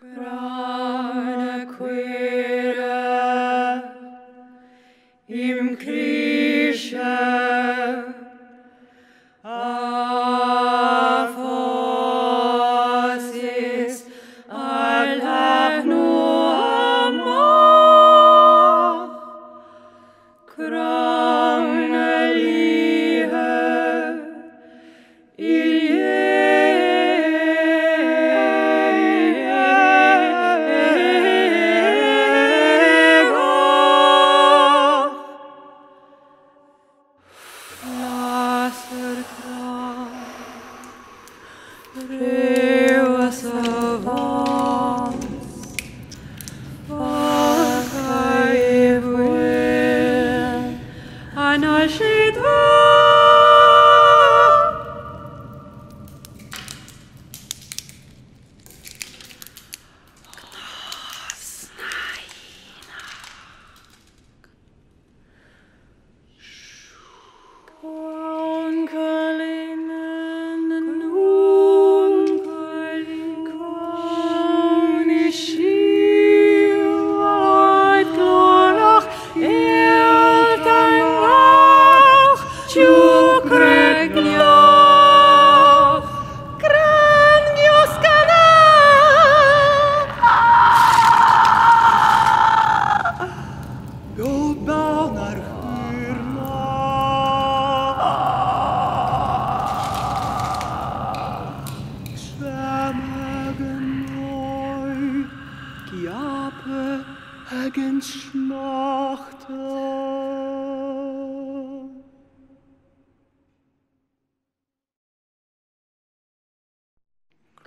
Grane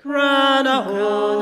Grana Onyx oh,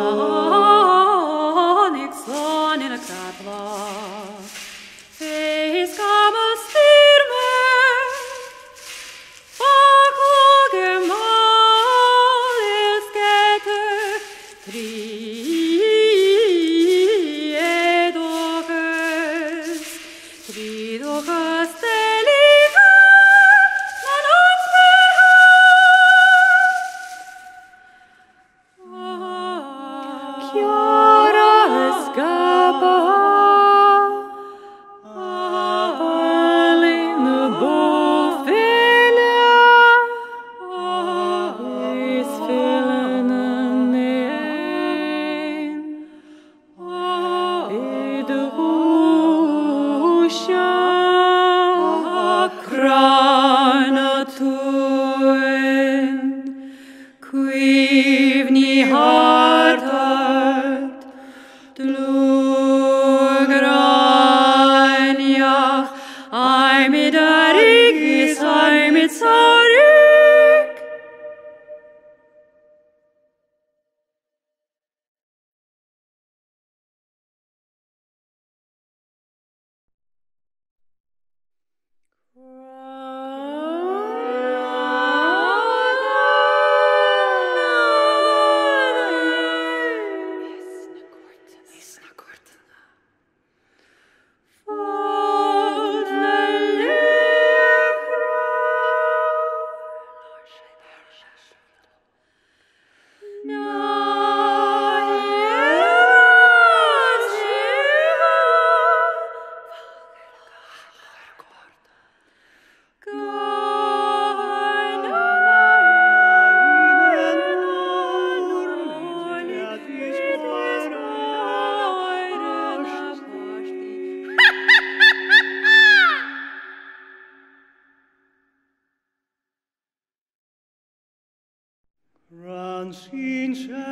Ransin sercha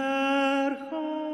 Dagig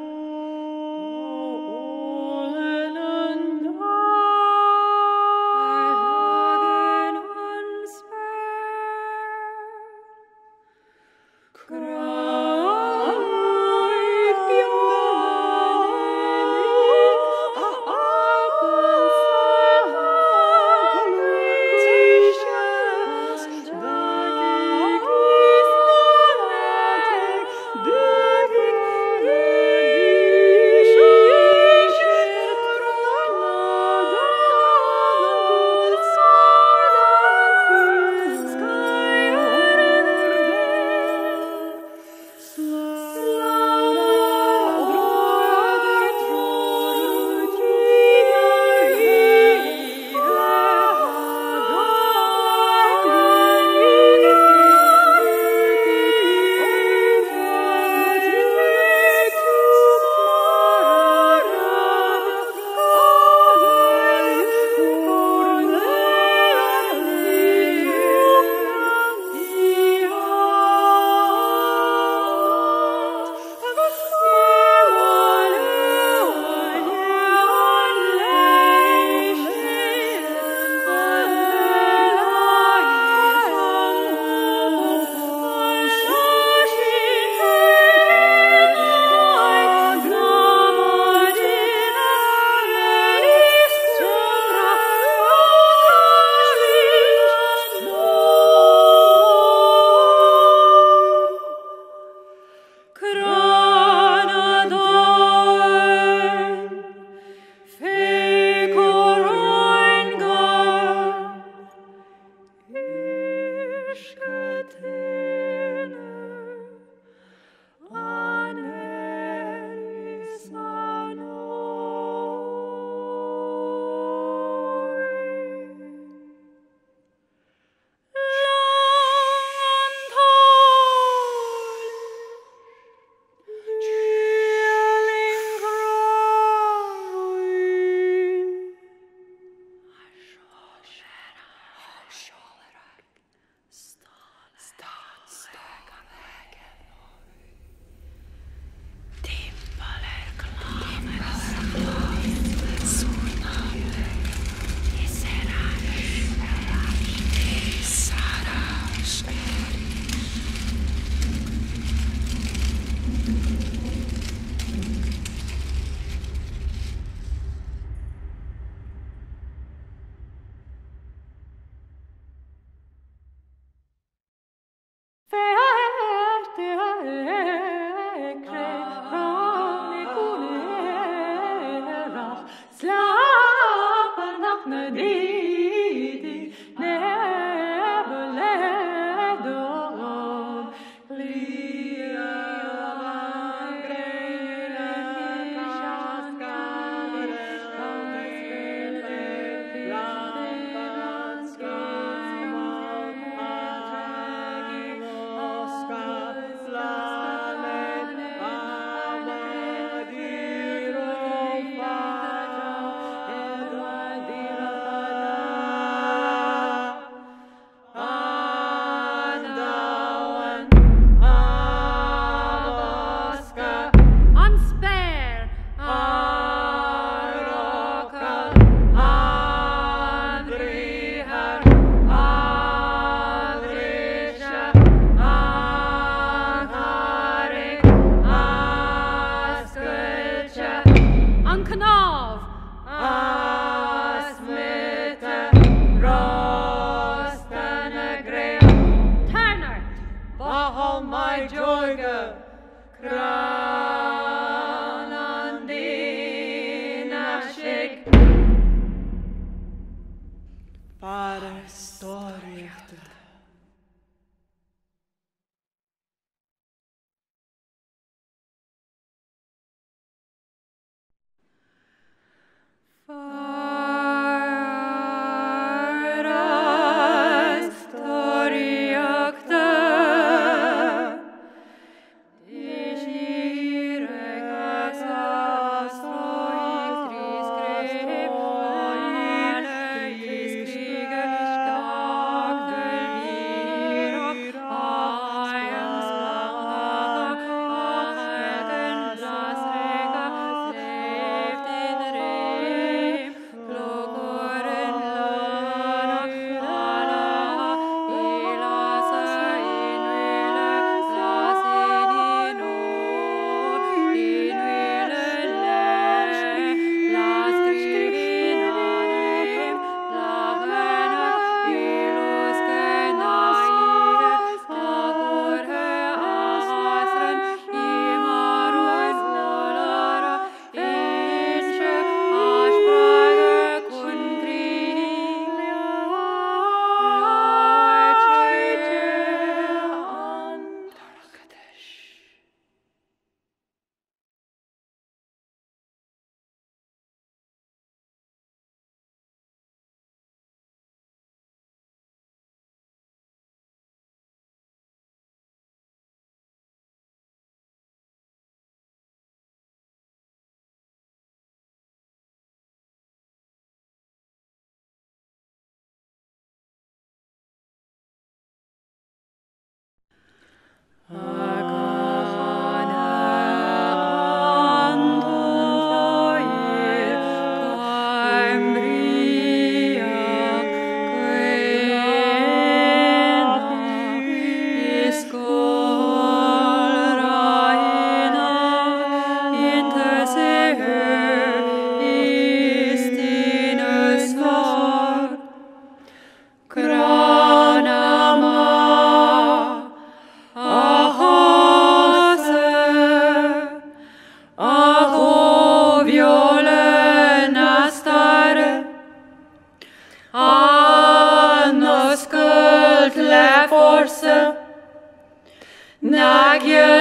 Like you.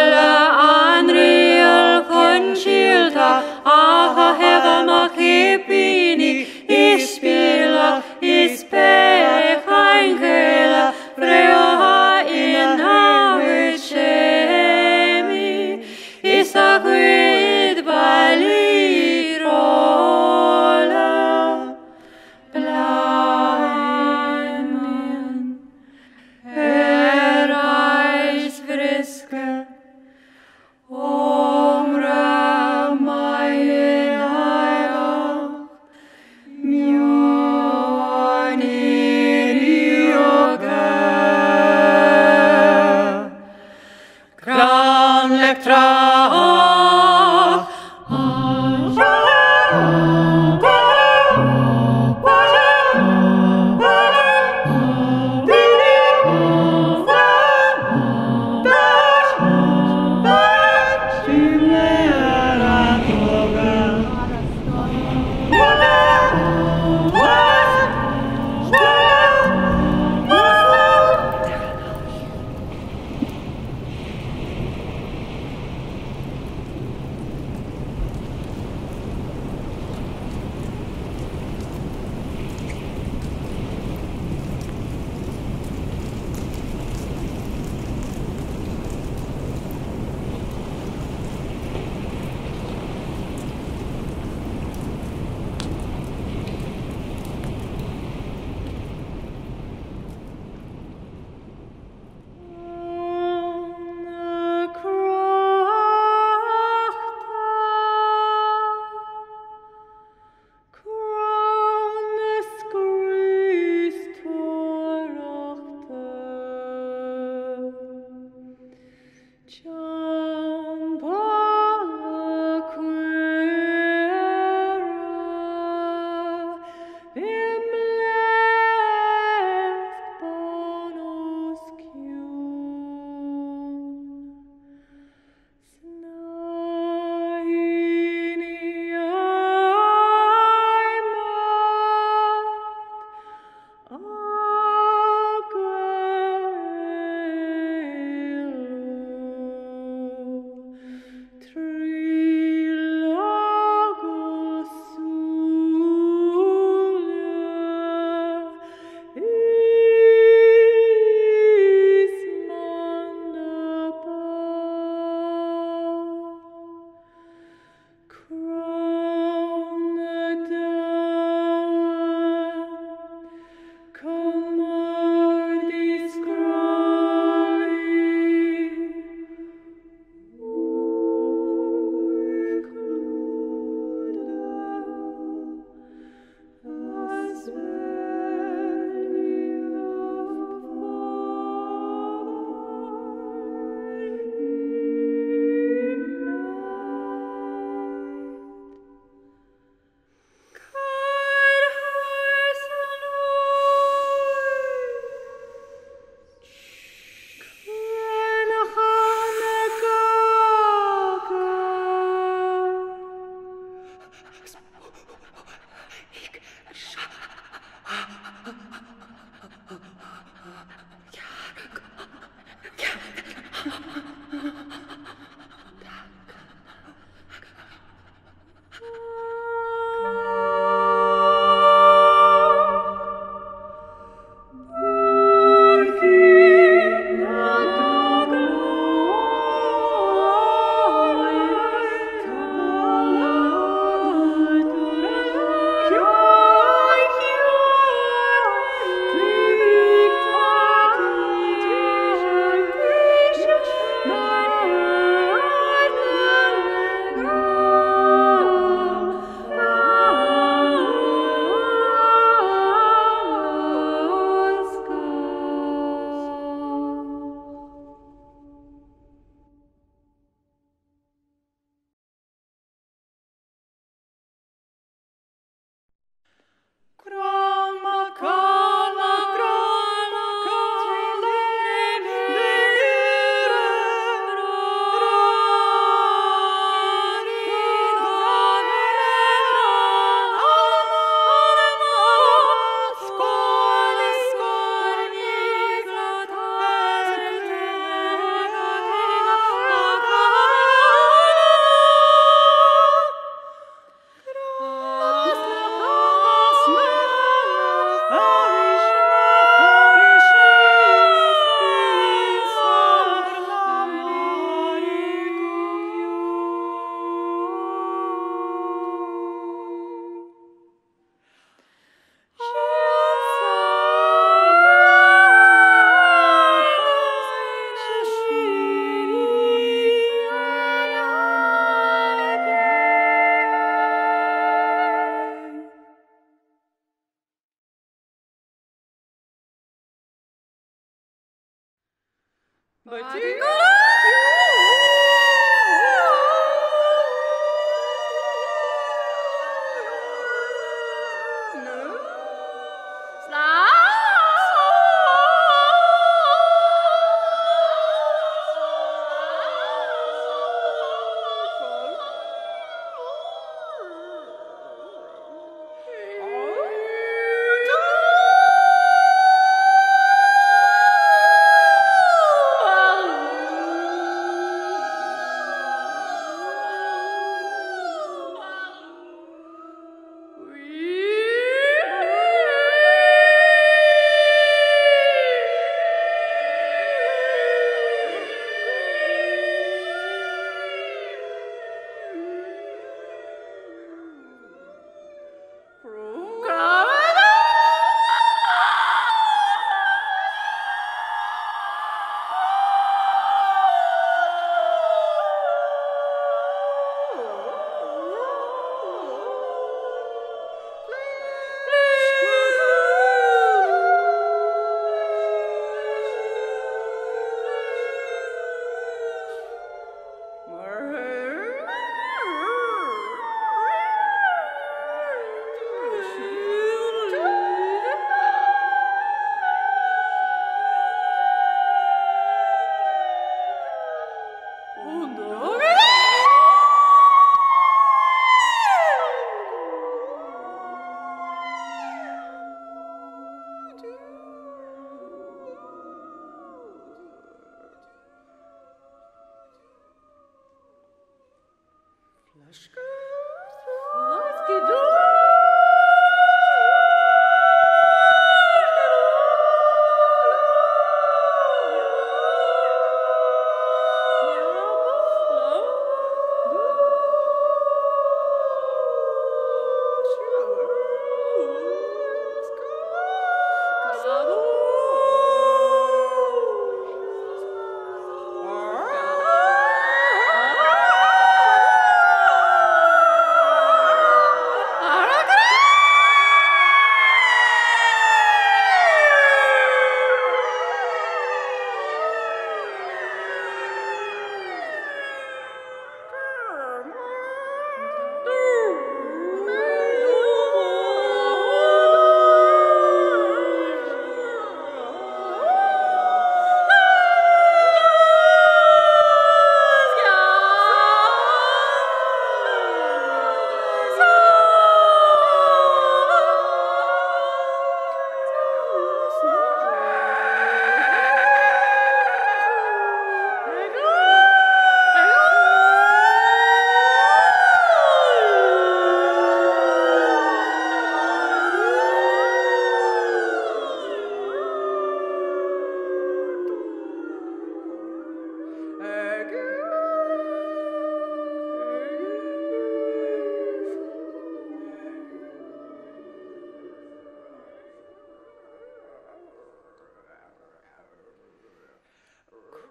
bye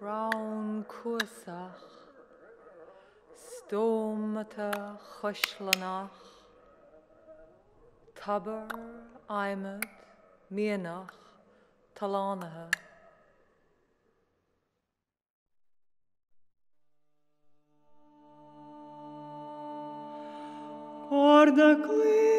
Crann cuasach, stómata chuislanach, tabar aimimid mianach talánathe. Corda cling,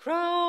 Crann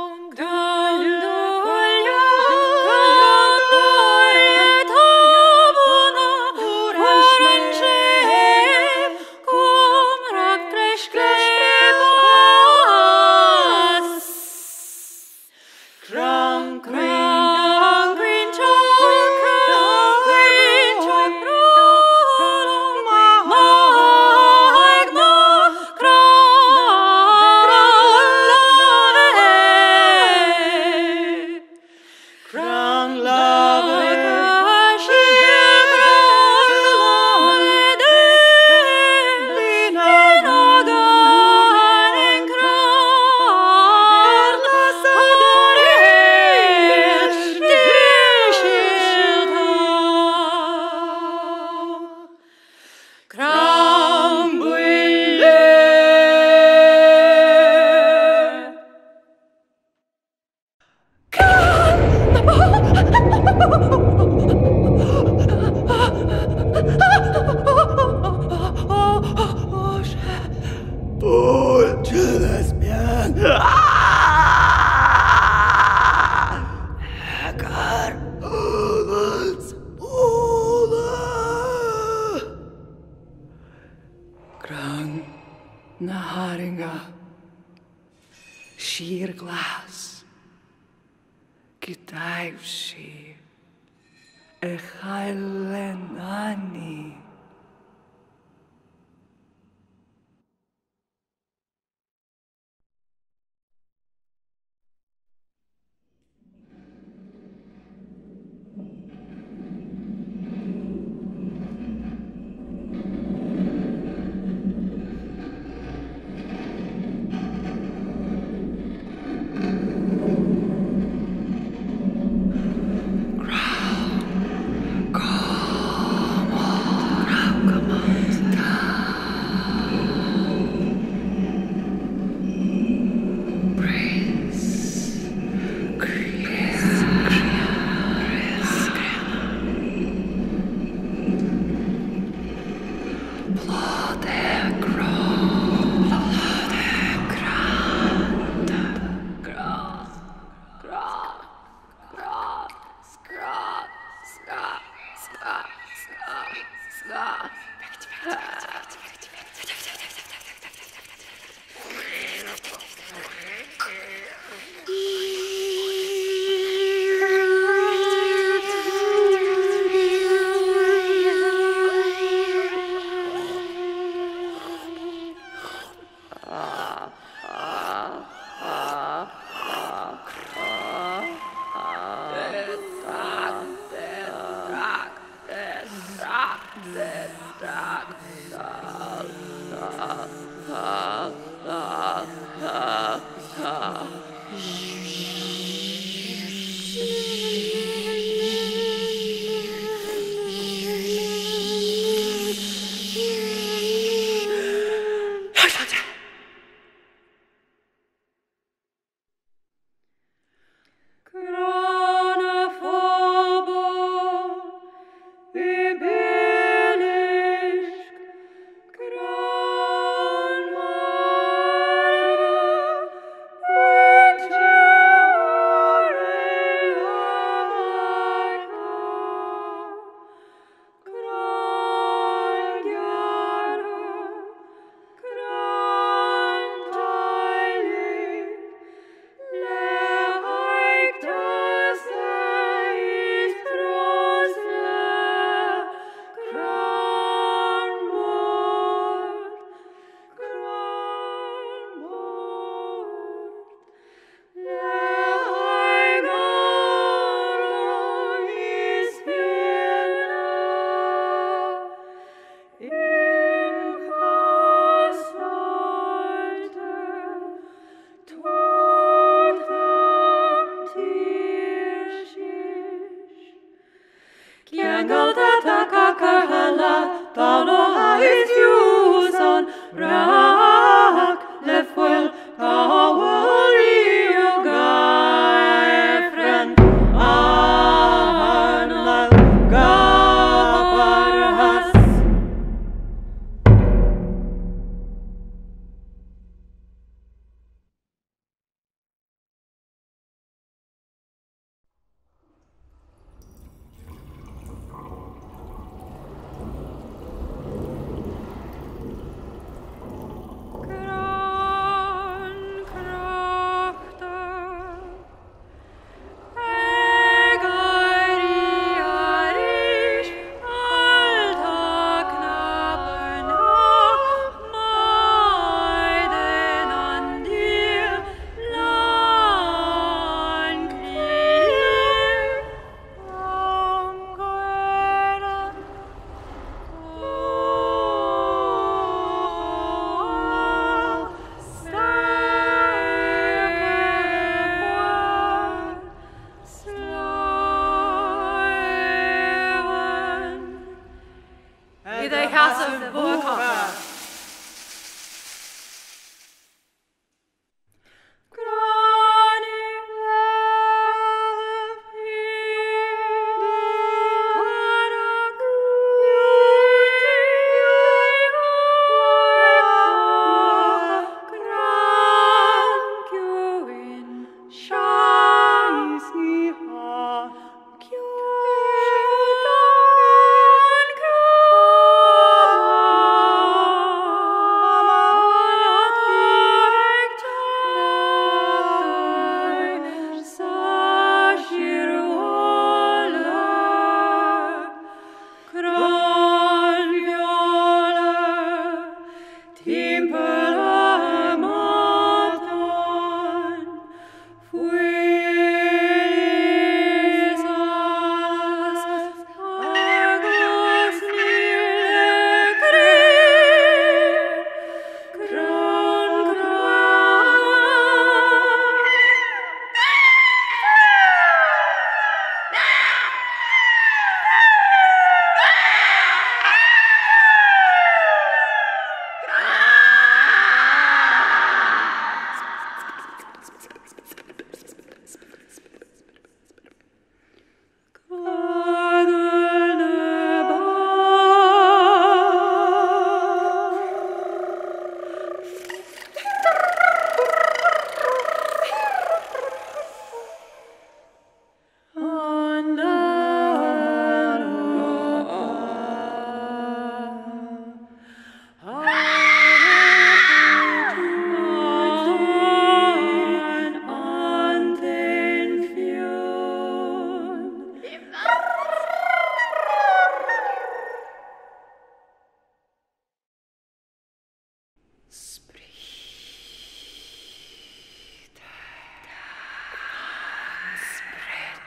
Rangal tata kakarhala, tano hais yuson,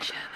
action.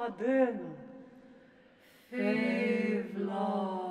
Hadena. Fevla.